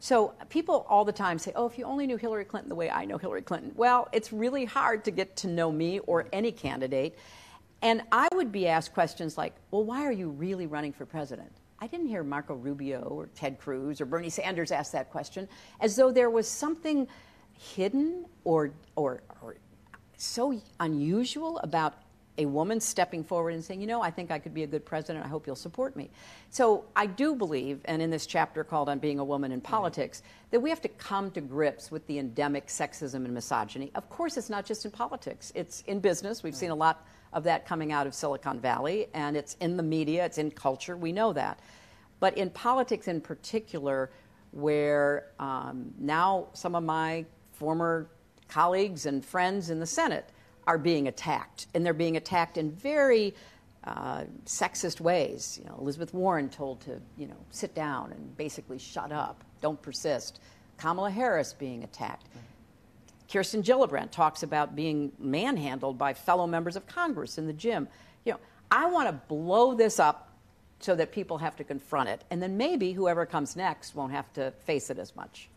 So people all the time say, oh, if you only knew Hillary Clinton the way I know Hillary Clinton. Well, it's really hard to get to know me or any candidate. And I would be asked questions like, well, why are you really running for president? I didn't hear Marco Rubio or Ted Cruz or Bernie Sanders ask that question as though there was something hidden or, or, or so unusual about a woman stepping forward and saying, you know, I think I could be a good president. I hope you'll support me. So I do believe, and in this chapter called On Being a Woman in Politics, that we have to come to grips with the endemic sexism and misogyny. Of course, it's not just in politics, it's in business. We've seen a lot of that coming out of Silicon Valley, and it's in the media, it's in culture. We know that. But in politics in particular, where um, now some of my former colleagues and friends in the Senate are being attacked, and they're being attacked in very uh, sexist ways. You know, Elizabeth Warren told to you know sit down and basically shut up, don't persist. Kamala Harris being attacked. Kirsten Gillibrand talks about being manhandled by fellow members of Congress in the gym. You know, I want to blow this up so that people have to confront it, and then maybe whoever comes next won't have to face it as much.